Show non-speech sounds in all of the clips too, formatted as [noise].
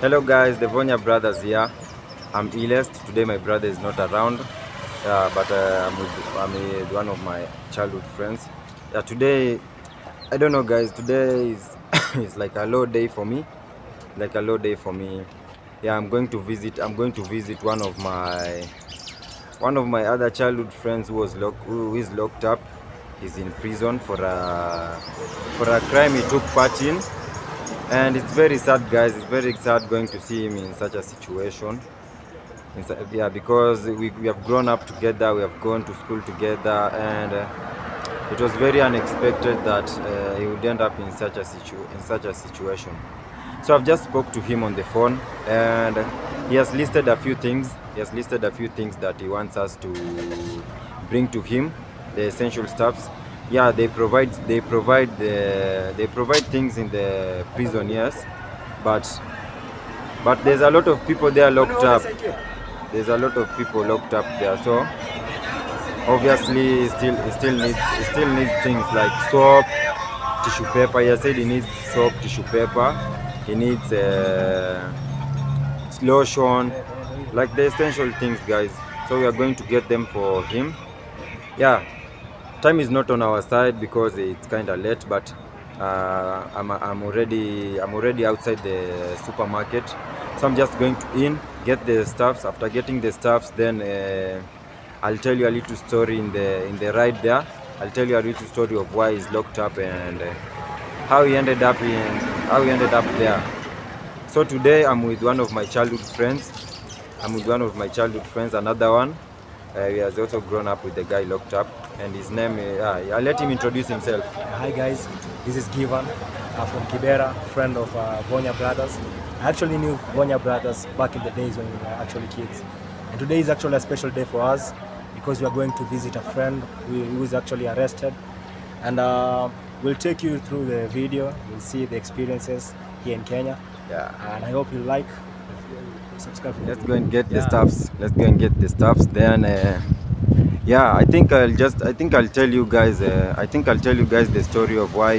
Hello guys, the Vonya brothers here. I'm Elest. Today my brother is not around, uh, but uh, I'm, with, I'm with one of my childhood friends. Yeah, today, I don't know guys, today is, [coughs] it's like a low day for me. Like a low day for me. Yeah, I'm going to visit, I'm going to visit one of my, one of my other childhood friends who was lock, who is locked up. He's in prison for a, for a crime he took part in and it's very sad guys. It's very sad going to see him in such a situation. In yeah because we, we have grown up together we have gone to school together and uh, it was very unexpected that uh, he would end up in such a situ- in such a situation. So i've just spoke to him on the phone and he has listed a few things. He has listed a few things that he wants us to bring to him the essential stuffs yeah they provide they provide the they provide things in the prison yes. But but there's a lot of people there locked up. There's a lot of people locked up there. So obviously still still needs still needs things like soap tissue paper. He has said he needs soap tissue paper. He needs uh, lotion like the essential things guys. So we are going to get them for him. Yeah time is not on our side because it's kind of late but uh, I'm, I'm already I'm already outside the supermarket. So I'm just going to in get the stuffs. After getting the stuffs then uh, I'll tell you a little story in the in the ride there. I'll tell you a little story of why he's locked up and uh, how he ended up in how he ended up there. So today I'm with one of my childhood friends. I'm with one of my childhood friends another one uh, he has also grown up with the guy locked up and his name uh, I'll let him introduce himself Hi guys, this is Givan uh, from Kibera, friend of uh, Vonya Brothers. I actually knew Vonya Brothers back in the days when we were actually kids. And today is actually a special day for us because we are going to visit a friend who, is actually arrested. And uh, we'll take you through the video, you'll see the experiences here in Kenya. yeah And I hope you like. Subscribe. let's go and video. get the stuffs. Let's go and get the stuffs. Then uh, yeah i think i'll just i think i'll tell you guys uh, i think i'll tell you guys the story of why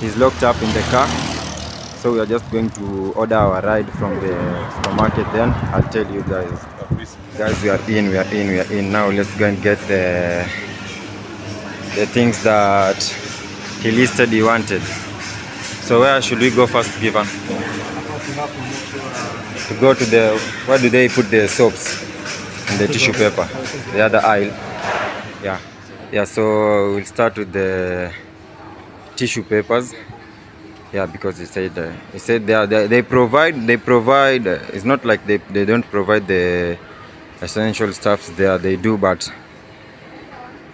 he's locked up in the car. So we are just going to order our ride from the supermarket then. I'll tell you guys. Guys we are in we are in we are in. Now let's go and get the the things that he listed he wanted. So where should we go first given to go to the where do they put the soaps? And the tissue paper. The other aisle. Yeah. Yeah so we'll start with the tissue papers. Yeah because he said uh, he said they, are, they they provide they provide uh, it's not like they, they don't provide the essential stuffs there they do but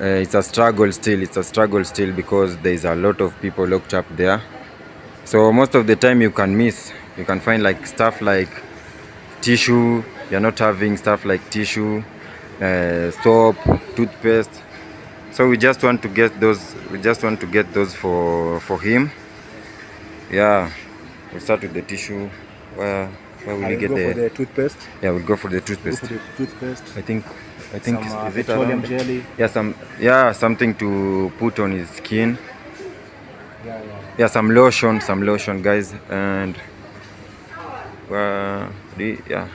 uh, it's a struggle still it's a struggle still because there's a lot of people locked up there. So most of the time you can miss you can find like stuff like tissue you're not having stuff like tissue uh, soap toothpaste so we just want to get those we just want to get those for for him yeah we'll start with the tissue where where will I you get go the, for the toothpaste. yeah we'll go for the toothpaste for the toothpaste. i think i think Some, is- uh, petroleum jelly. yeah some yeah something to put on his skin Yeah, yeah. yeah some lotion some lotion guys and uh, the, yeah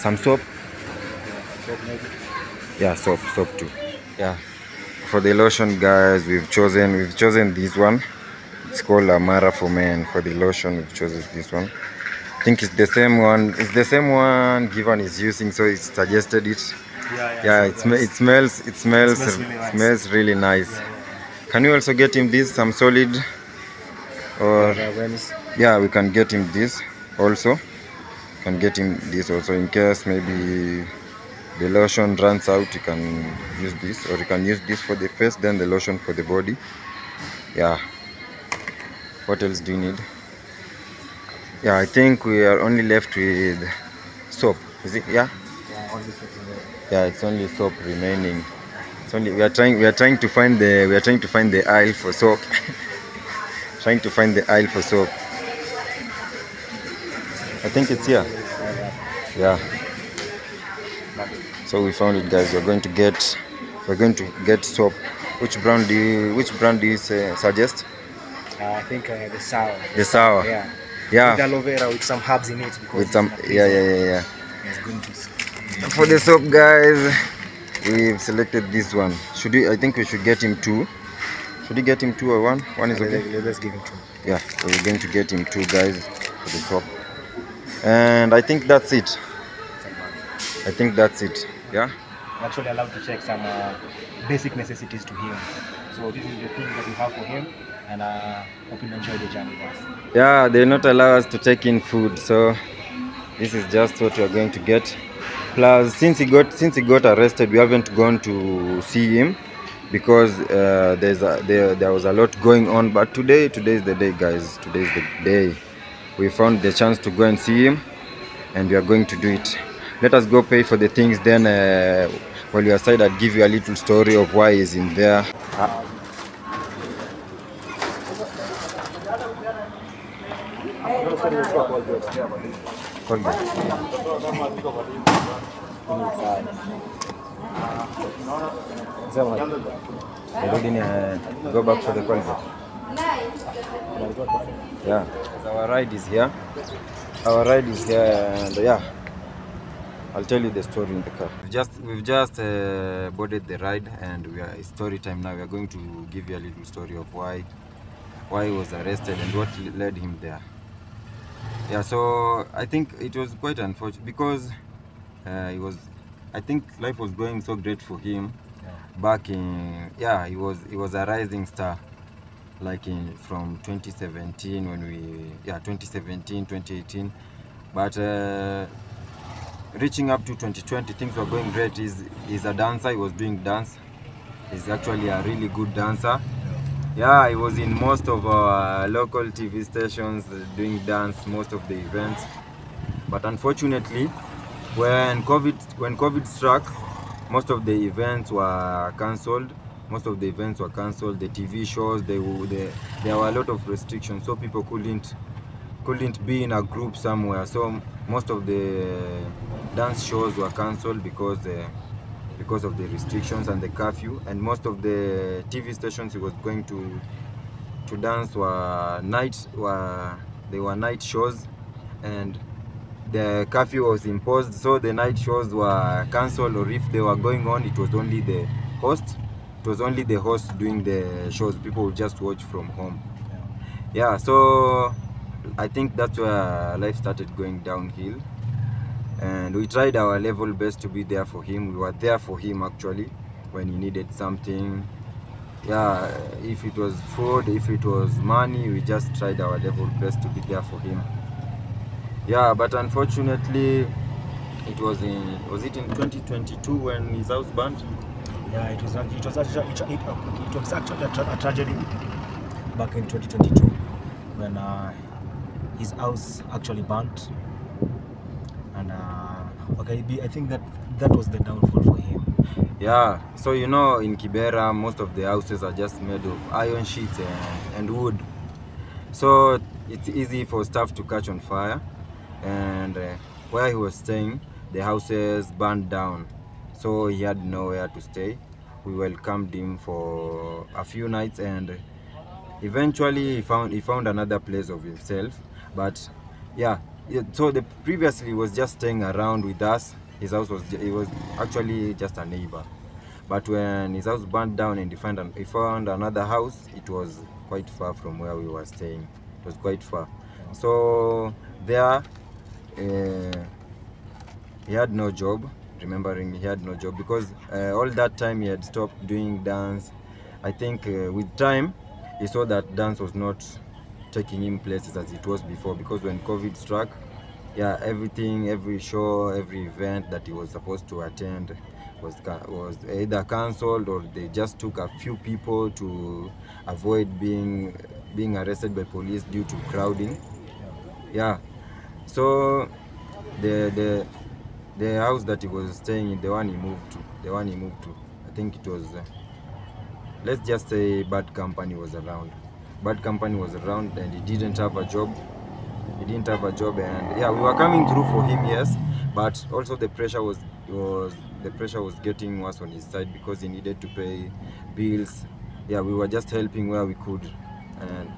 some soap. Soap yeah soap soap too. Yeah. For the lotion guys we've chosen we've chosen this one. It's called amara for men. For the lotion we've chosen this one. I think it's the same one it's the same one given is using so it's suggested it. Yeah, yeah so it, sm- it smells it smells smells really nice. smells really nice. Yeah, yeah. can you also get him this some solid? Or is- yeah we can get him this also. Can get him this also in case maybe the lotion runs out you can use this. Or you can use this for the face then the lotion for the body. Yeah. What else do you need? Yeah i think we are only left with soap. Is it? Yeah? Yeah, it's only soap remaining. It's only we are trying we are trying to find the we are trying to find the aisle for soap. [laughs] Trying to find the aisle for soap i think it's here yeah so we found it guys we're going to get we're going to get soap which brand do you which brand do you say, suggest Uh, I think uh, the sour. The sour. Yeah. Yeah. With aloe vera with some herbs in it. Because With some, yeah, yeah, yeah, yeah. It's going to. s- For the soap, guys, we've selected this one. Should we? I think we should get him two. Should we get him two or one? One is okay. Let- Let's give him two. Yeah, so we're going to get him two guys for the soap. And I think that's it. I think that's it. Yeah. I'm actually allowed to check some uh, basic necessities to him. So this is the things that we have for him, and uh, hope you enjoy the journey, guys. Yeah, they not allow us to take in food, so this is just what we are going to get. Plus, since he got since he got arrested, we haven't gone to see him because uh, there's a, there there was a lot going on. But today, today is the day, guys. Today is the day. We found the chance to go and see him, and we are going to do it. Let us go pay for the things. Then, uh, while you are aside, I'll give you a little story of why he's in there. Uh, go back for the Colgate. Yeah. Our ride is here. Our ride is here and yeah. I'll tell you the story in the car. We've just we've just uh, boarded the ride and we are story time now. We are going to give you a little story of why why he was arrested and what led him there. Yeah, so I think it was quite unfortunate because uh, he was I think life was going so great for him back in yeah he was he was a rising star like in from 2017 when we yeah 2017 2018 but uh, reaching up to 2020 things were going great. He's, he's a dancer he was doing dance. He's actually a really good dancer. Yeah he was in most of our local tv stations doing dance most of the events. But unfortunately when covid when covid struck most of the events were cancelled most of the events were cancelled the tv shows they, they there were a lot of restrictions so people couldn't couldn't be in a group somewhere. So most of the dance shows were cancelled because uh, because of the restrictions and the curfew. And most of the tv stations he was going to to dance were night were they were night shows. And the curfew was imposed so the night shows were cancelled or if they were going on it was only the host it was only the host doing the shows. People would just watch from home. Yeah so i think that's where life started going downhill. And we tried our level best to be there for him. We were there for him actually when he needed something. Yeah if it was food if it was money we just tried our level best to be there for him. Yeah but unfortunately it was in was it in 2022 when his house burned Yeah, it was it was actually it, it, it was actually a, a tragedy back in 2022 when uh, his house actually burnt, and uh, okay, I think that that was the downfall for him. Yeah, so you know in Kibera most of the houses are just made of iron sheets and, and wood. So it's easy for stuff to catch on fire. And uh, where he was staying, the houses burned down. So he had nowhere to stay. We welcomed him for a few nights and eventually he found he found another place of himself. But yeah, so the previously he was just staying around with us. His house was he was actually just a neighbor. But when his house burned down and he found an, he found another house, it was quite far from where we were staying. It was quite far. So there, uh, he had no job. Remembering he had no job because uh, all that time he had stopped doing dance. I think uh, with time he saw that dance was not taking him places as it was before because when COVID struck, yeah, everything, every show, every event that he was supposed to attend was was either cancelled or they just took a few people to avoid being being arrested by police due to crowding. Yeah, so the the the house that he was staying in, the one he moved to, the one he moved to, I think it was. Uh, let's just say bad company was around. Bad company was around and he didn't have a job. He didn't have a job and yeah we were coming through for him yes but also the pressure was was the pressure was getting worse on his side because he needed to pay bills. Yeah we were just helping where we could and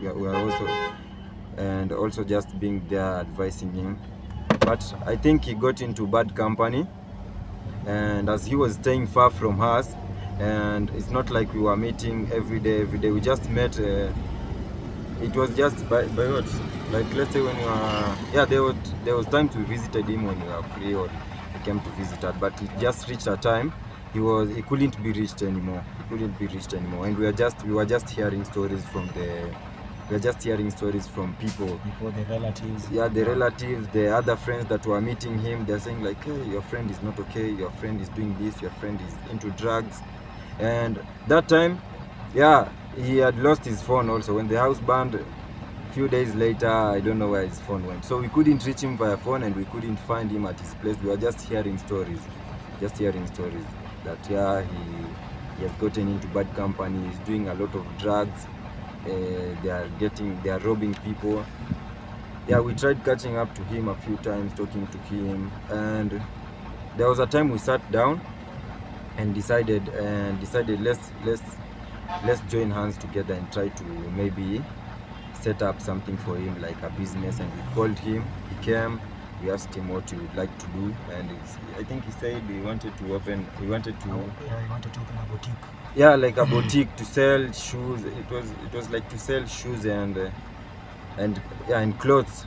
we are, we are also and also just being there advising him but i think he got into bad company and as he was staying far from us and it's not like we were meeting every day every day. We just met uh, it was just by, by what? Like let's say when you are yeah there was there was times we visited him when we were free or he came to visit us but it just reached a time he was he couldn't be reached anymore. He couldn't be reached anymore. And we were just we were just hearing stories from the we were just hearing stories from people. Before the relatives. yeah the relatives the other friends that were meeting him they're saying like hey your friend is not okay. Your friend is doing this. Your friend is into drugs. And that time yeah he had lost his phone also. When the house burned a few days later i don't know where his phone went. So we couldn't reach him via phone and we couldn't find him at his place. We were just hearing stories just hearing stories that yeah he, he has gotten into bad company. He's doing a lot of drugs Uh, they are getting they are robbing people. Yeah we tried catching up to him a few times talking to him and there was a time we sat down and decided and decided let's let's let's join hands together and try to maybe set up something for him like a business and we called him. He came we asked him what he would like to do and i think he said he wanted to open he wanted to Oh, yeah, he wanted to open a boutique. yeah like a [clears throat] boutique to sell shoes. It was it was like to sell shoes and uh, and yeah and clothes.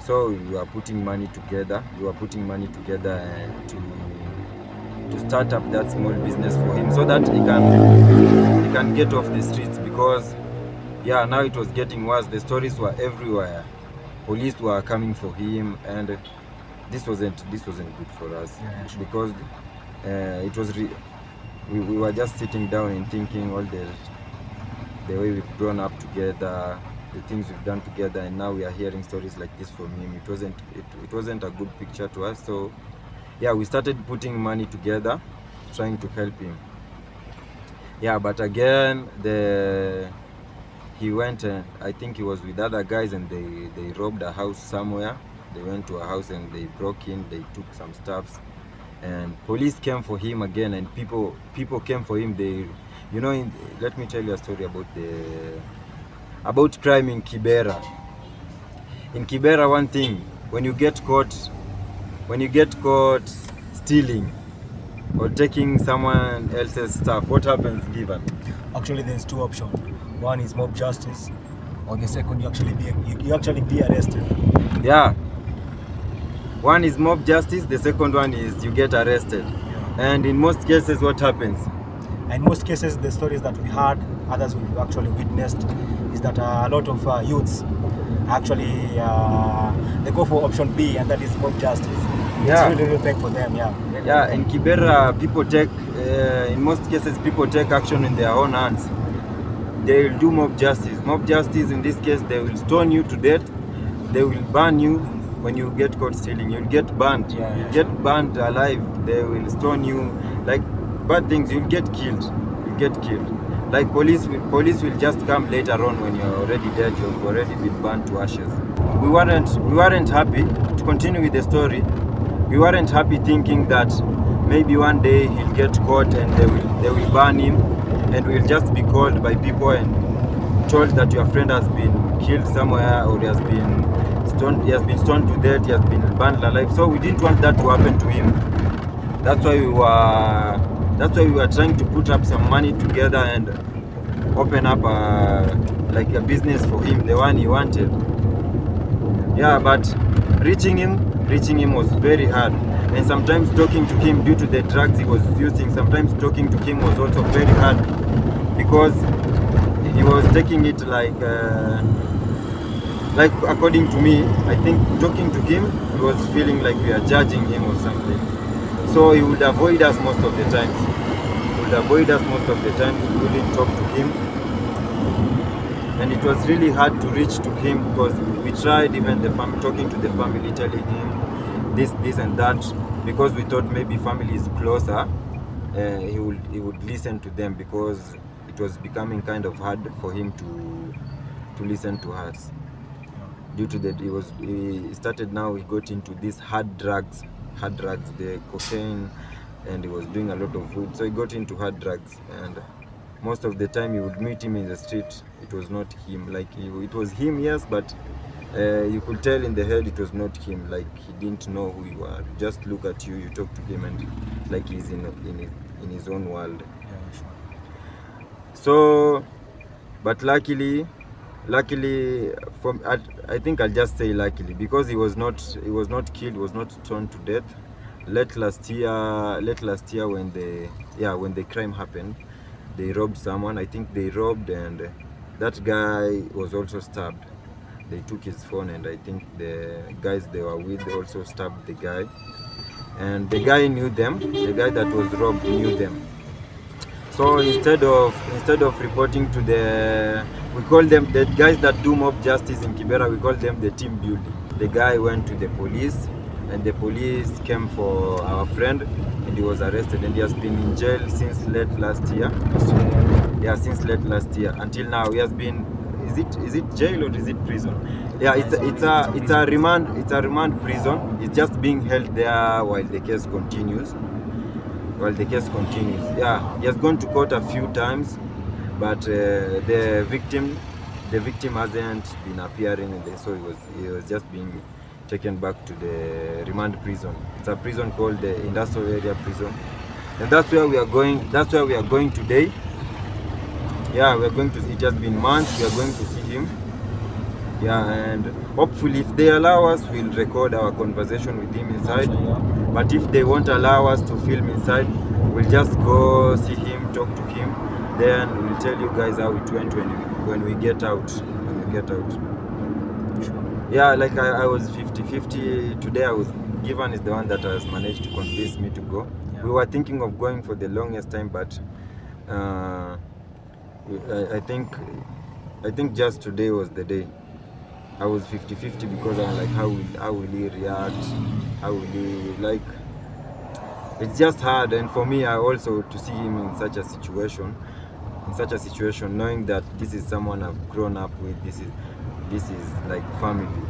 So we were putting money together we were putting money together uh, to to start up that small business for him so that he can he can get off the streets because yeah now it was getting worse. The stories were everywhere police were coming for him and this wasn't this wasn't good for us. Yeah, sure. because uh, it was re- we, we were just sitting down and thinking all the the way we've grown up together the things we've done together and now we are hearing stories like this from him. It wasn't it, it wasn't a good picture to us. So yeah we started putting money together trying to help him. Yeah but again the he went and i think he was with other guys and they they robbed a house somewhere. They went to a house and they broke in they took some stuffs. And police came for him again and people people came for him. They you know in, let me tell you a story about the about crime in kibera. In kibera one thing when you get caught when you get caught stealing or taking someone else's stuff what happens given? Actually, there's two options. One is mob justice, or the second you actually be you, you actually be arrested. yeah one is mob justice the second one is you get arrested and in most cases what happens in most cases, the stories that we heard, others we've actually witnessed, is that uh, a lot of uh, youths actually uh, they go for option B, and that is mob justice. Yeah. It's really, really big for them. Yeah. yeah in kibera people take uh, in most cases people take action in their own hands they will do mob justice. Mob justice in this case they will stone you to death. They will burn you when you get caught stealing. You'll get burned. Yeah, yeah, you'll get burned alive. They will stone you. Like bad things you'll get killed. You'll get killed. Like police will, police will just come later on when you're already dead. You've already been burned to ashes. We weren't we weren't happy. To continue with the story we weren't happy thinking that maybe one day he'll get caught and they will they will burn him and we'll just be called by people and told that your friend has been killed somewhere or he has been stoned he has been stoned to death he has been burned alive. So we didn't want that to happen to him. That's why we were that's why we were trying to put up some money together and open up a, like a business for him the one he wanted. Yeah but reaching him reaching him was very hard. And sometimes talking to him due to the drugs he was using sometimes talking to him was also very hard because he was taking it like uh, like according to me i think talking to him he was feeling like we are judging him or something. So he would avoid us most of the times. He would avoid us most of the times. We wouldn't talk to him. And it was really hard to reach to him because we tried even the fam- talking to the family telling him this this and that because we thought maybe family is closer uh, he would he would listen to them because it was becoming kind of hard for him to to listen to us. Due to that he was he started now he got into these hard drugs hard drugs the cocaine and he was doing a lot of food. So he got into hard drugs and most of the time you would meet him in the street it was not him. Like he, it was him yes but uh, you could tell in the head it was not him. Like he didn't know who you are. Just look at you you talk to him and like he's in in, in his own world. So but luckily luckily from I, I think i'll just say luckily because he was not he was not killed was not stoned to death. Late last year late last year when the yeah when the crime happened they robbed someone. I think they robbed and that guy was also stabbed. They took his phone and i think the guys they were with also stabbed the guy. And the guy knew them. The guy that was robbed knew them so instead of instead of reporting to the we call them the guys that do mob justice in Kibera, we call them the team building. The guy went to the police and the police came for our friend and he was arrested and he has been in jail since late last year. Yeah, since late last year until now he has been is it is it jail or is it prison? Yeah, it's a, it's a it's a remand it's a remand prison. It's just being held there while the case continues while the case continues. Yeah, he has gone to court a few times, but uh, the victim, the victim hasn't been appearing, and so he was he was just being taken back to the remand prison. It's a prison called the Industrial Area Prison, and that's where we are going. That's where we are going today. Yeah, we are going to. It has been months. We are going to see him. Yeah, and hopefully, if they allow us, we'll record our conversation with him inside. But if they won't allow us to film inside, we'll just go see him, talk to him. Then we'll tell you guys how it went when we, when we get out. When we get out. Yeah, like I, I was 50-50. Today I was Given is the one that has managed to convince me to go. Yeah. We were thinking of going for the longest time, but uh, I, I think I think just today was the day. I was 50-50 because I'm like, how will how will he react? How will he like? It's just hard, and for me, I also to see him in such a situation, in such a situation, knowing that this is someone I've grown up with. This is this is like family.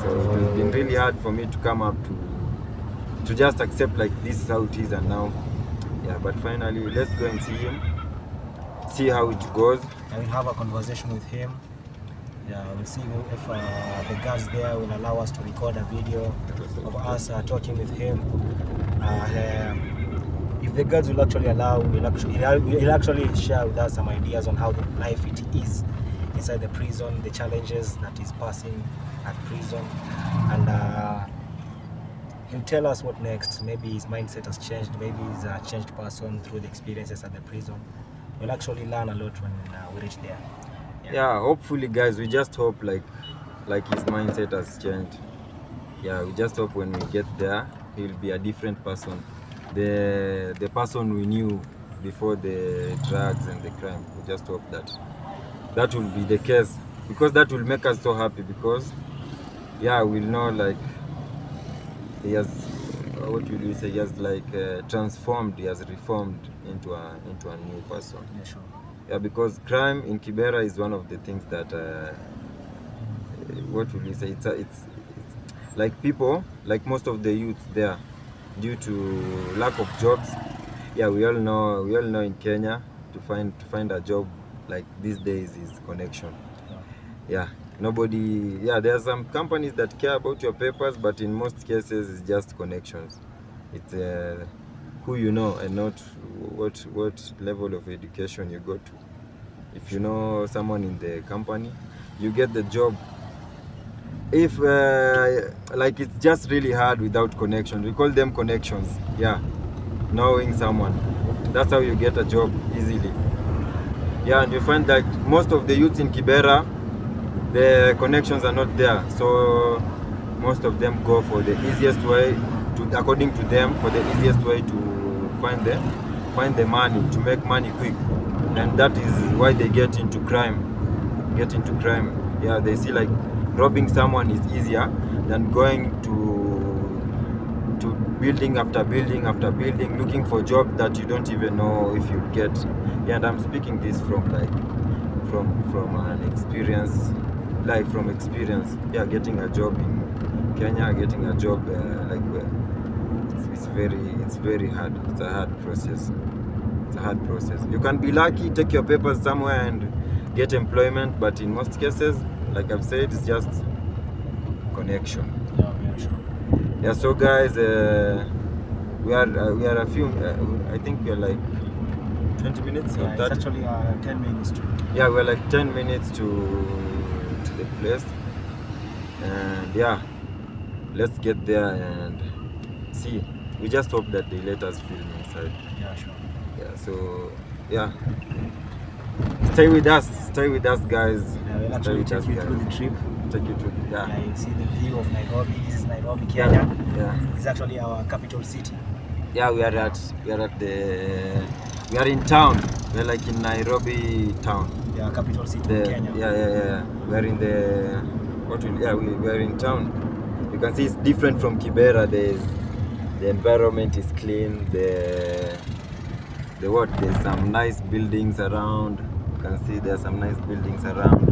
So it has been really hard for me to come up to to just accept like this is how it is, and now, yeah. But finally, let's go and see him, see how it goes. and have a conversation with him. Yeah, we'll see if uh, the guards there will allow us to record a video of us uh, talking with him. Uh, if the guards will actually allow, we'll actually, he'll he'll actually share with us some ideas on how the life it is inside the prison, the challenges that he's passing at prison, and uh, he'll tell us what next. Maybe his mindset has changed. Maybe he's a changed person through the experiences at the prison. We'll actually learn a lot when uh, we reach there. Yeah. Hopefully guys we just hope like like his mindset has changed. Yeah we just hope when we get there he'll be a different person. The the person we knew before the drugs and the crime we just hope that that will be the case because that will make us so happy because yeah we'll know like he has what will we say he has like uh, transformed he has reformed into a into a new person. Yeah, sure. Yeah, because crime in Kibera is one of the things that, uh, what will you say? It's, a, it's it's like people, like most of the youth there, due to lack of jobs. Yeah, we all know. We all know in Kenya to find to find a job like these days is connection. Yeah. Yeah, nobody. Yeah, there are some companies that care about your papers, but in most cases, it's just connections. It's uh, who you know and not what what level of education you go to. If you know someone in the company, you get the job. If uh, like it's just really hard without connections, we call them connections. Yeah, knowing someone. That's how you get a job easily. Yeah, and you find that most of the youths in Kibera, the connections are not there. So most of them go for the easiest way, to, according to them, for the easiest way to find the find the money to make money quick, and that is why they get into crime. Get into crime. Yeah, they see like robbing someone is easier than going to to building after building after building, looking for job that you don't even know if you get. Yeah, and I'm speaking this from like from from an experience, like from experience. Yeah, getting a job in Kenya, getting a job uh, like very it's very hard. It's a hard process. it's a hard process. You can be lucky, take your papers somewhere and get employment, but in most cases, like I've said, it's just connection. Yeah, yeah, sure. Yeah, so guys, uh, we are uh, we are a few. Uh, I think we are like 20 minutes Yeah, or it's actually uh, 10 minutes to Yeah, we're like 10 minutes to to the place, and yeah, let's get there and see. We just hope that they let us film inside. Yeah, sure. Yeah, so yeah, stay with us. Stay with us, guys. Yeah, we'll actually take you guys. through the trip. Take you to Yeah, yeah, you see the view of Nairobi. This is Nairobi, Kenya. yeah. It's actually our capital city. Yeah, we are at we are at the we are in town. We're like in Nairobi town. Yeah, capital city The, of Kenya. yeah, yeah, yeah. We are in the what? Will, yeah, we, we are in town. You can see it's different from Kibera. There's the environment is clean. The the what? There's some nice buildings around. You can see there's some nice buildings around.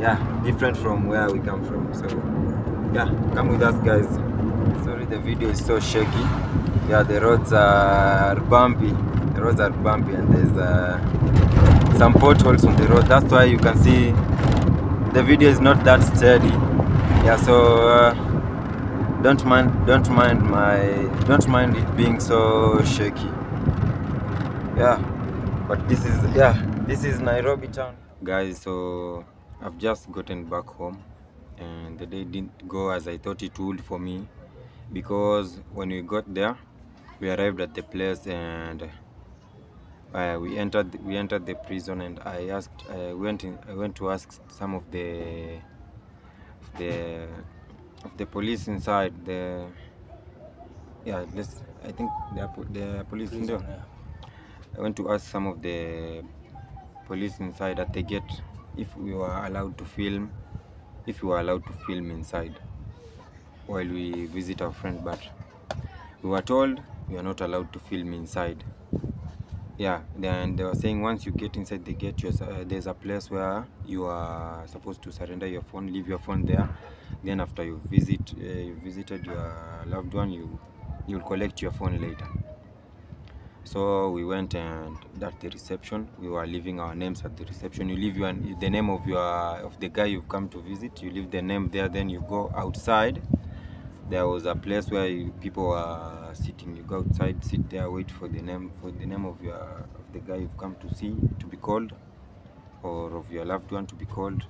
Yeah, different from where we come from. So yeah, come with us, guys. Sorry, the video is so shaky. Yeah, the roads are bumpy. The roads are bumpy, and there's uh, some potholes on the road. That's why you can see the video is not that steady. Yeah, so uh, don't mind, don't mind my, don't mind it being so shaky. Yeah, but this is yeah, this is Nairobi town, guys. So I've just gotten back home, and the day didn't go as I thought it would for me, because when we got there, we arrived at the place and uh, we entered we entered the prison and I asked I went in I went to ask some of the the of the police inside the yeah let's I think the the police in there. Yeah. I went to ask some of the police inside at the gate if we were allowed to film if we were allowed to film inside while we visit our friend but we were told we are not allowed to film inside yeah then they were saying once you get inside the gate uh, there's a place where you are supposed to surrender your phone leave your phone there then after you visit uh, you visited your loved one you you'll collect your phone later. So we went and at the reception we were leaving our names at the reception. You leave your the name of your of the guy you've come to visit you leave the name there then you go outside. There was a place where you, people were sitting. You go outside sit there wait for the name for the name of your of the guy you've come to see to be called or of your loved one to be called.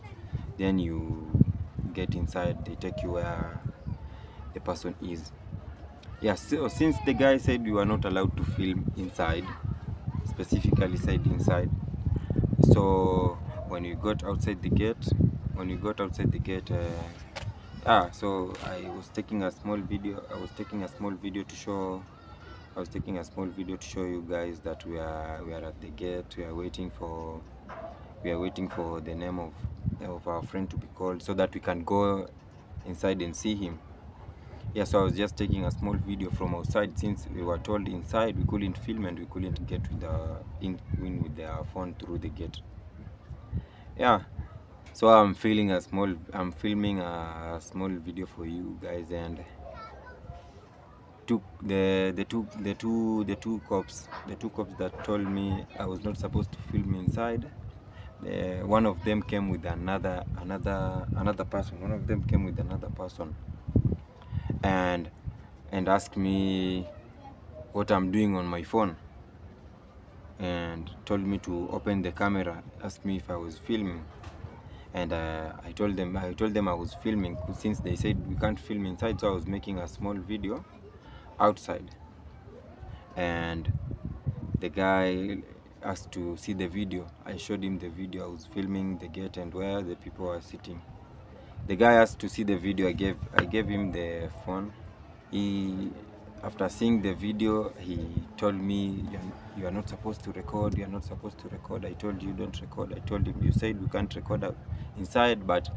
Then you get inside they take you where the person is. Yeah so since the guy said we were not allowed to film inside specifically said inside so when we got outside the gate when we got outside the gate uh, ah so i was taking a small video i was taking a small video to show i was taking a small video to show you guys that we are we are at the gate we are waiting for we are waiting for the name of of our friend to be called so that we can go inside and see him. Yeah so i was just taking a small video from outside. Since we were told inside we couldn't film and we couldn't get with the in, in with the phone through the gate. Yeah so i'm feeling a small i'm filming a small video for you guys and took the the two the two the two cops the two cops that told me i was not supposed to film inside uh, one of them came with another another another person. One of them came with another person and and asked me what i'm doing on my phone and told me to open the camera asked me if i was filming. And uh, i told them i told them i was filming since they said we can't film inside so i was making a small video outside. And the guy asked to see the video. I showed him the video. I was filming the gate and where the people were sitting. The guy asked to see the video. I gave i gave him the phone. He after seeing the video he told me "You're- you are not supposed to record. You are not supposed to record. I told you don't record. I told him you said we can't record inside but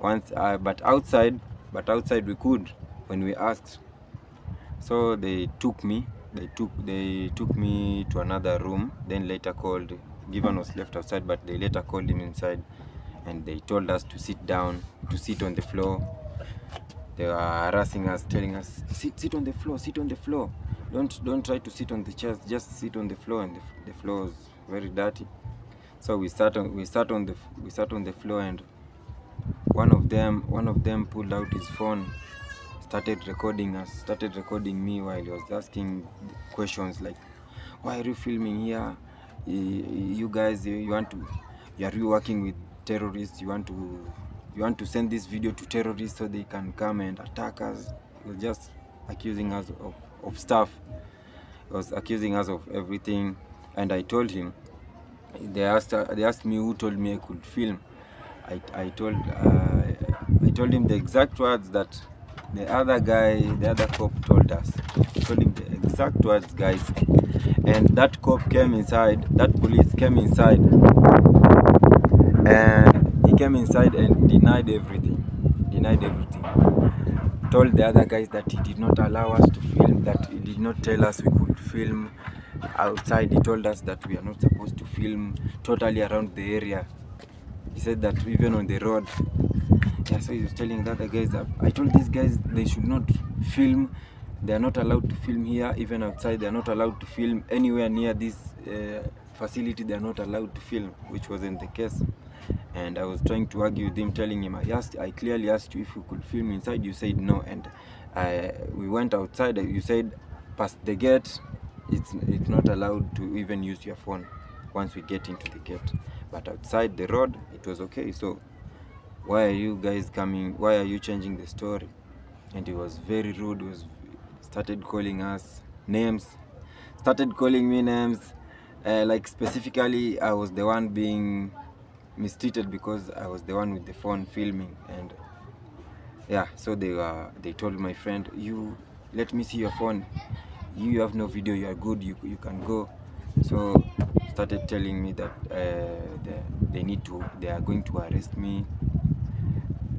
once uh, but outside but outside we could when we asked. So they took me they took they took me to another room then later called given was left outside but they later called him inside. And they told us to sit down to sit on the floor. They were harassing us telling us sit sit on the floor sit on the floor. Don't don't try to sit on the chairs just sit on the floor and the, the floor was very dirty. So we sat on we sat on the we sat on the floor and one of them one of them pulled out his phone started recording us started recording me while he was asking questions like why are you filming here? You guys you, want to are you working with terrorists? You want to you want to send this video to terrorists so they can come and attack us? He was just accusing us of, of stuff. He was accusing us of everything. And i told him they asked they asked me who told me i could film. I, I told uh, i told him the exact words that the other guy the other cop told us told him the exact words guys. And that cop came inside that police came inside and he came inside and denied everything denied everything. Told the other guys that he did not allow us to film that he did not tell us we could film outside. He told us that we are not supposed to film totally around the area. He said that even on the road yeah so he was telling the other guys that i told these guys they should not film. They are not allowed to film here even outside. They are not allowed to film anywhere near this uh, facility. They are not allowed to film which wasn't the case. And i was trying to argue with him telling him i asked i clearly asked you if you could film inside. You said no. And I, we went outside. You said past the gate. It's it's not allowed to even use your phone once we get into the gate. But outside the road it was okay. So why are you guys coming why are you changing the story? And he was very rude he was started calling us names started calling me names. Uh, like specifically i was the one being mistreated because i was the one with the phone filming and yeah so they were they told my friend you let me see your phone. You have no video you are good you, you can go. So started telling me that uh, they, they need to they are going to arrest me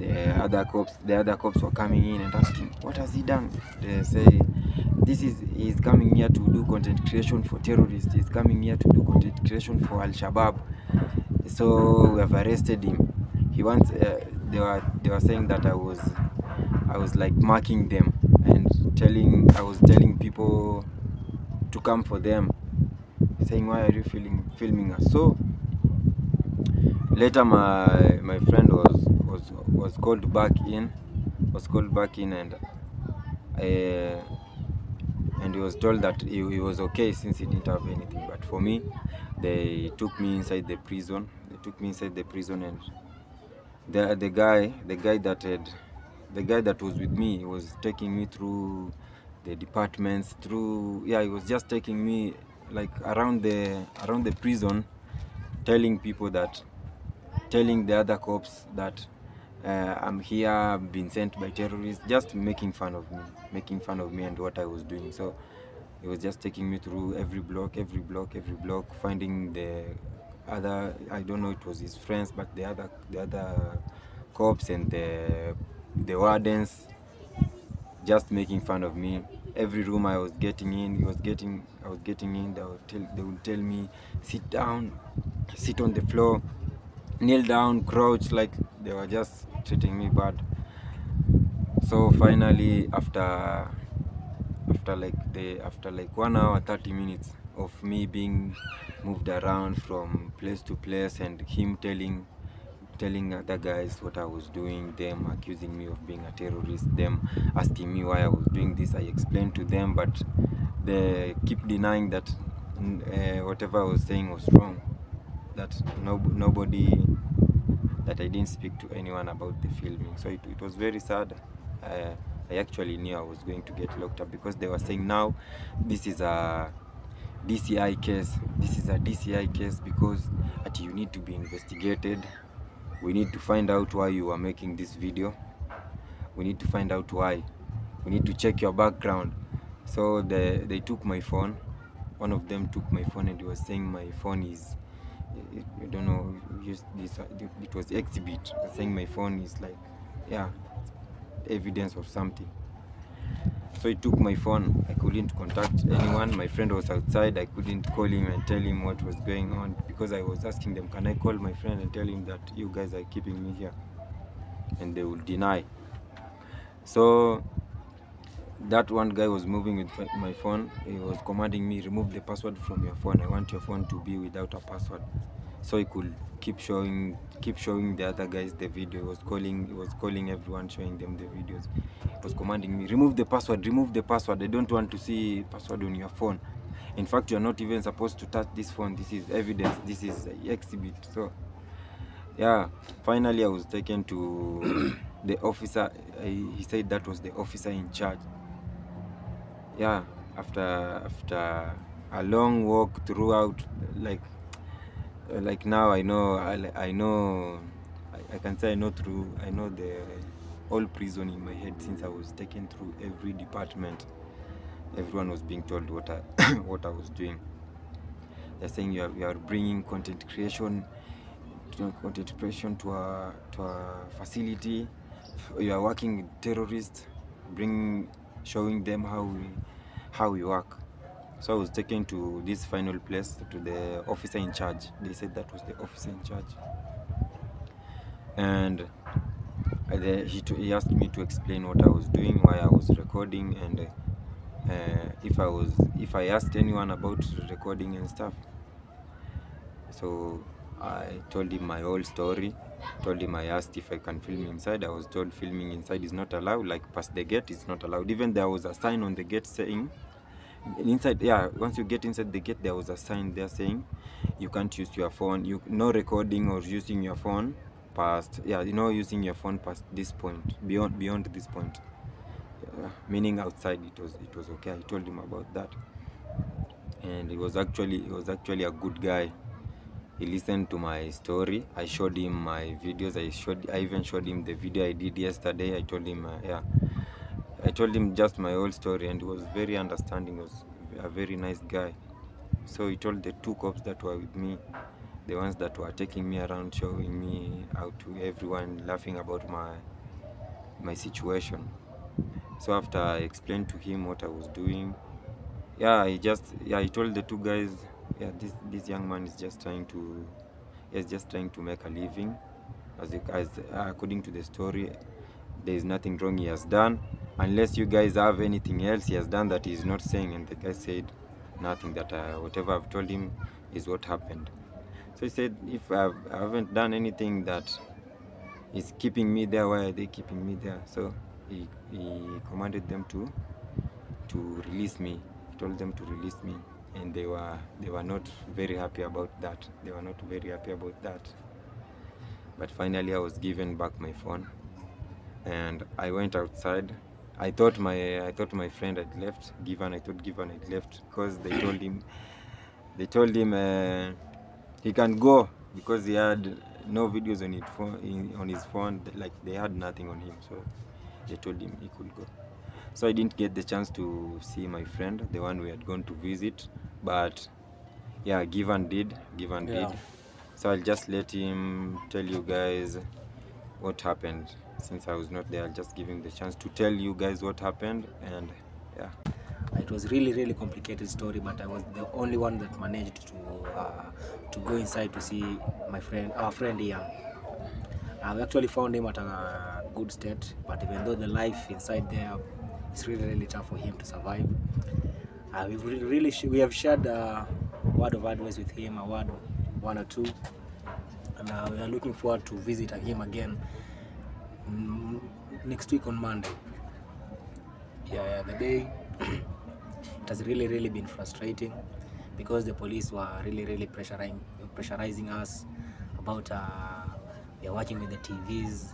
the other cops the other cops were coming in and asking what has he done? They say this is he's coming here to do content creation for terrorists. He's coming here to do content creation for al-shabab so we have arrested him. He wants uh, they were they were saying that i was i was like marking them and telling i was telling people to come for them saying why are you feeling filming us? So later my my friend was was was called back in was called back in and uh, and he was told that he, he was okay since he didn't have anything. But for me they took me inside the prison they took me inside the prison and the the guy the guy that had the guy that was with me he was taking me through the departments through yeah he was just taking me like around the around the prison telling people that telling the other cops that uh, I'm here, I've been sent by terrorists, just making fun of me, making fun of me and what I was doing. So he was just taking me through every block, every block, every block, finding the other, I don't know, it was his friends, but the other, the other cops and the the wardens, just making fun of me. Every room I was getting in, he was getting, I was getting in. They would tell, they would tell me, sit down, sit on the floor, kneel down, crouch, like they were just treating me bad. So finally, after after like the after like one hour thirty minutes of me being moved around from place to place and him telling telling other guys what I was doing, them accusing me of being a terrorist, them asking me why I was doing this. I explained to them, but they keep denying that uh, whatever I was saying was wrong. That no, nobody, that I didn't speak to anyone about the filming. So it, it was very sad. Uh, I actually knew I was going to get locked up because they were saying now this is a DCI case. This is a DCI case because at you need to be investigated we need to find out why you are making this video we need to find out why we need to check your background so they they took my phone one of them took my phone and he was saying my phone is I don't know used this it was exhibit. Saying my phone is like yeah evidence of something. So he took my phone. I couldn't contact anyone. My friend was outside. I couldn't call him and tell him what was going on because i was asking them can i call my friend and tell him that you guys are keeping me here? And they will deny. So that one guy was moving with my phone. He was commanding me remove the password from your phone. I want your phone to be without a password. So he could keep showing keep showing the other guys the video. He was calling he was calling everyone showing them the videos. He was commanding me remove the password remove the password. I don't want to see password on your phone. In fact you're not even supposed to touch this phone. This is evidence. This is exhibit. So yeah. Finally i was taken to [coughs] the officer. Uh, he said that was the officer in charge yeah after after a long walk throughout like like now i know i, I know I, I can say i know through i know the whole prison in my head since i was taken through every department. Everyone was being told what i [coughs] what i was doing. They're saying you are, you are bringing content creation content creation to a to a facility. You are working with terrorists bring showing them how we how we work. So i was taken to this final place to the officer in charge. They said that was the officer in charge. And uh, the, he, he asked me to explain what i was doing why i was recording and uh, if i was if i asked anyone about recording and stuff. So I told him my whole story. Told him I asked if I can film inside. I was told filming inside is not allowed. Like past the gate is not allowed. Even there was a sign on the gate saying inside. Yeah, once you get inside the gate, there was a sign there saying you can't use your phone. You no recording or using your phone past. Yeah, you know using your phone past this point. Beyond beyond this point. Meaning outside it was it was okay. I told him about that, and he was actually he was actually a good guy he listened to my story. I showed him my videos. I showed i even showed him the video i did yesterday. I told him uh, yeah. I told him just my whole story and he was very understanding. He was a very nice guy. So he told the two cops that were with me the ones that were taking me around showing me out to everyone laughing about my my situation. So after i explained to him what i was doing yeah he just yeah he told the two guys yeah this this young man is just trying to he's just trying to make a living. As, as uh, according to the story there is nothing wrong he has done. Unless you guys have anything else he has done that he is not saying. And the guy said nothing that uh, whatever i've told him is what happened. So he said if I've, i haven't done anything that is keeping me there why are they keeping me there? So he, he commanded them to to release me. He told them to release me and they were they were not very happy about that. They were not very happy about that. But finally i was given back my phone and i went outside. I thought my i thought my friend had left given i thought given had left because they told him they told him uh, he can go because he had no videos on phone on his phone like they had nothing on him so they told him he could go so i didn't get the chance to see my friend the one we had gone to visit but yeah given did given Yeah. did so i'll just let him tell you guys what happened since i was not there i'll just give him the chance to tell you guys what happened and yeah It was really really complicated story, but I was the only one that managed to uh, to go inside to see my friend, our friend here. I actually found him at a good state, but even though the life inside there is really really tough for him to survive, uh, we've really, really we have shared uh, a word of advice with him, a word one or two, and uh, we are looking forward to visit him again next week on Monday. Yeah, yeah the day [clears throat] it has really really been frustrating because the police were really really pressurizing pressurizing us about uh, we are working with the TVs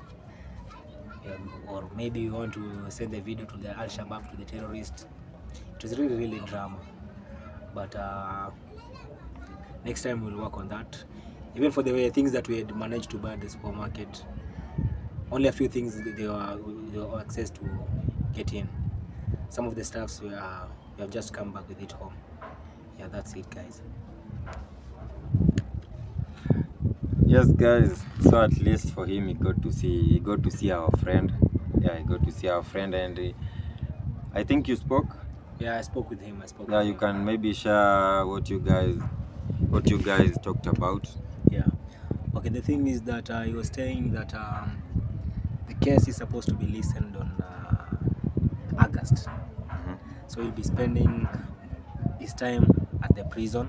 um, or maybe you want to send the video to the Al Shabaab to the terrorists. It was really really drama, but uh, next time we'll work on that. Even for the things that we had managed to buy at the supermarket, only a few things they were, they were access to get in. Some of the stuffs we, are, we have just come back with it home. Yeah, that's it, guys. Yes guys so at least for him he got to see he got to see our friend yeah he got to see our friend and he, i think you spoke Yeah, I spoke with him. I spoke. yeah with you him. can maybe share what you guys what you guys talked about Yeah. Okay. The thing is that uh, he was saying that um, the case is supposed to be listened on uh, August. Mm -hmm. so he'll be spending his time at the prison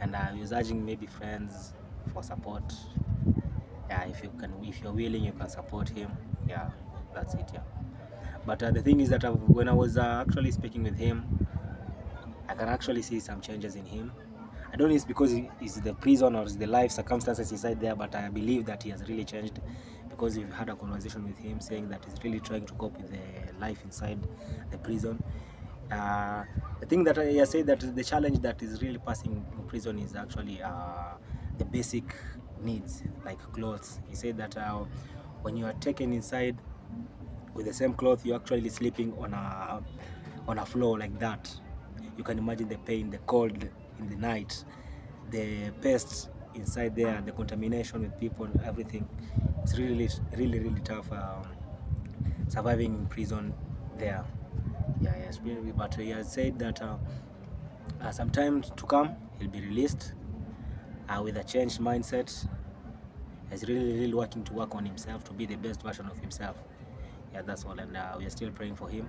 and uh, he was urging maybe friends for support. Yeah if you can if you're willing you can support him. Yeah that's it yeah. But uh, the thing is that i when i was uh, actually speaking with him i can actually see some changes in him. I don't know if it's because it's the prison or it's the life circumstances inside there but i believe that he has really changed because we've had a conversation with him saying that he's really trying to cope with the life inside the prison. Uh, the thing that I said that the challenge that is really passing in prison is actually uh, the basic needs like clothes. He said that uh, when you are taken inside with the same cloth, you're actually sleeping on a on a floor like that. You can imagine the pain, the cold in the night, the pests inside there, the contamination with people, everything. It's really, really, really tough um, surviving in prison there. Yeah, yes, but he has said that uh, uh, to come he'll be released uh, with a changed mindset. He's really, really working to work on himself to be the best version of himself. Yeah, that's all, and uh, we are still praying for him.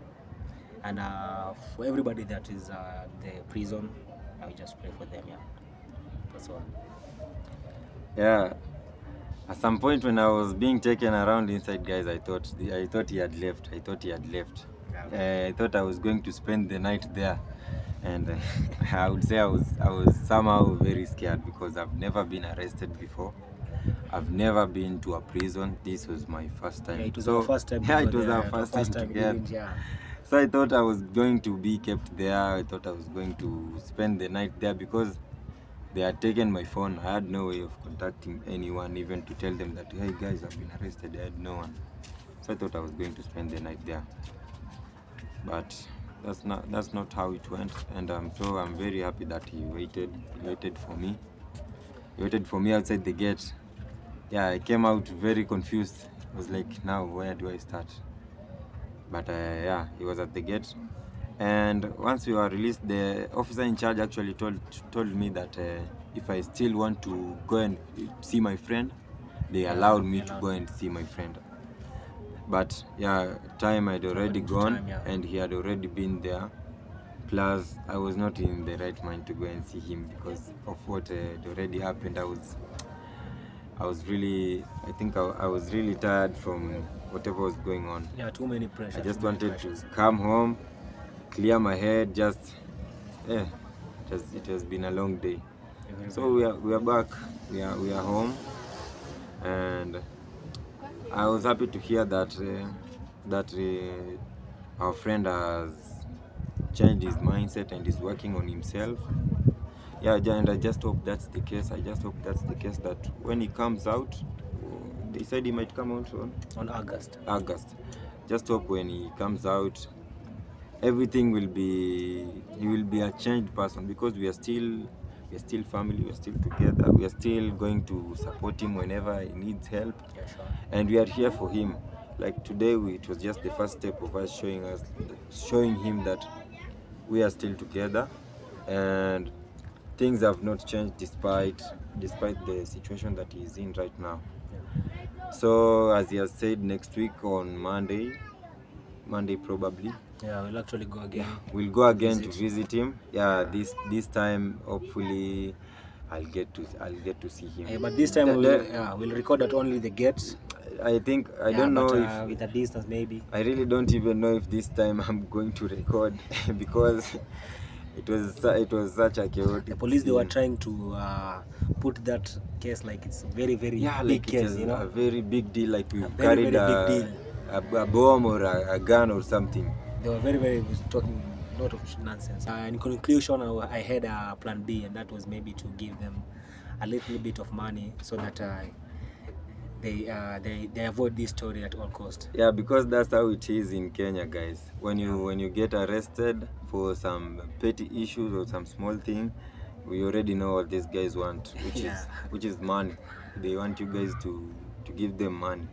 And uh, for everybody that is uh, the prison, I will just pray for them. Yeah, that's all. Yeah. At some point when I was being taken around inside, guys, I thought the, I thought he had left. I thought he had left. Uh, I thought I was going to spend the night there, and uh, [laughs] I would say I was I was somehow very scared because I've never been arrested before. I've never been to a prison. This was my first time. Yeah, it was So- our first time. [laughs] Yeah, it was our yeah, first, time, together. Yeah. So I thought I was going to be kept there. I thought I was going to spend the night there because they had taken my phone. I had no way of contacting anyone, even to tell them that, hey guys, I've been arrested. I had no one. So I thought I was going to spend the night there. But that's not that's not how it went. And um, so I'm very happy that he waited. He waited for me. He waited for me outside the gate. Yeah, I came out very confused. I was like, now where do I start? but uh, yeah he was at the gate and once we were released the officer in charge actually told told me that uh, if i still want to go and see my friend they allowed me to go and see my friend but yeah time had already gone time, yeah. and he had already been there plus i was not in the right mind to go and see him because of what had already happened i was i was really i think I, I was really tired from whatever was going on Yeah, too many pressures. I just wanted to come home, clear my head, just yeah. It has, it has been a long day. So we are we are back. We are we are home, and I was happy to hear that uh, that uh, our friend has changed his mindset and is working on himself. Yeah, and I just hope that's the case. I just hope that's the case. That when he comes out, they said he might come out on on August. August. Just hope when he comes out, everything will be he will be a changed person because we are still we are still family. We are still together. We are still going to support him whenever he needs help, Yeah, sure. and we are here for him. Like today, we, it was just the first step of us showing us showing him that we are still together, and things have not changed despite despite the situation that he is in right now. So as he has said, next week on Monday, Monday probably, Yeah, we'll actually go again. we'll go again visit. to Visit. him. Yeah, yeah, this this time hopefully I'll get to I'll get to see him. Yeah, but this time The- we'll, yeah, we'll record at only the gates. I think I Yeah, don't know but, if uh, with a distance maybe. I really don't even know if this time I'm going to record [laughs] because it was it was such a chaotic. The police scene. they were trying to uh, put that case like it's very very yeah, big like case, you know, a very big deal, like we carried very a, big a, a bomb or a, a gun or something. They were very very talking a lot of nonsense. Uh, in conclusion, I, I had a plan B, and that was maybe to give them a little bit of money so that uh, they, uh, they they avoid this story at all cost. Yeah, because that's how it is in Kenya, guys. When you when you get arrested for some petty issues or some small thing, we already know what these guys want, which [laughs] Yeah. is which is money. They want you guys to to give them money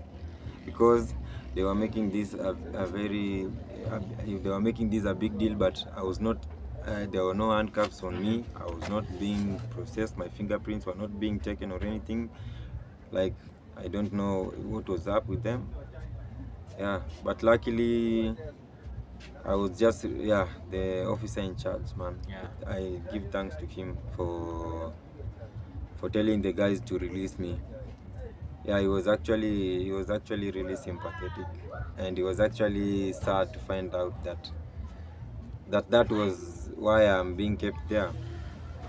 because they were making this a, a very a, they were making this a big deal. But I was not. Uh, there were no handcuffs on me. I was not being processed. My fingerprints were not being taken or anything. Like I don't know what was up with them yeah but luckily I was just yeah the officer in charge, man. Yeah. I give thanks to him for for telling the guys to release me. Yeah, he was actually he was actually really sympathetic, and he was actually sad to find out that that that was why I'm being kept there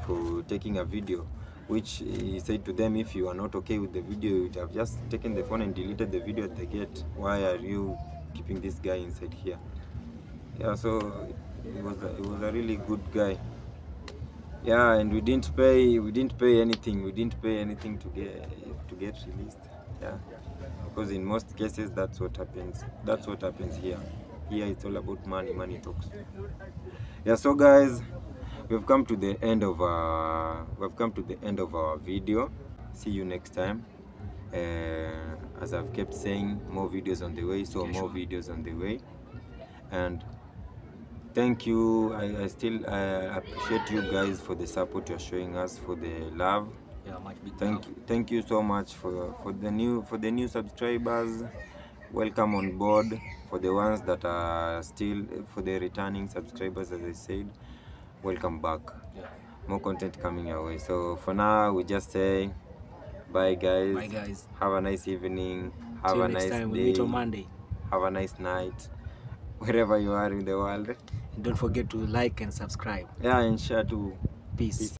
for taking a video. Which he said to them, if you are not okay with the video, you would have just taken the phone and deleted the video at the gate. Why are you keeping this guy inside here? yeah so he was a, he was a really good guy yeah and we didn't pay we didn't pay anything we didn't pay anything to get to get released. Yeah. Because in most cases that's what happens that's what happens here. Here it's all about money money talks. Yeah so guys we've come to the end of our we've come to the end of our video. See you next time. Uh, as i've kept saying more videos on the way so more videos on the way. And thank you. I, I still uh, appreciate you guys for the support you're showing us for the love. Yeah, much big thank love. you thank you so much for for the new for the new subscribers. Welcome on board. For the ones that are still for the returning subscribers as i said welcome back. Yeah. more content coming your way. So for now we just say bye guys. Bye guys. have a nice evening. Have you a next nice time. day. We'll meet on Monday. have a nice night. [laughs] Wherever you are in the world don't forget to like and subscribe. yeah and share too Peace. Peace.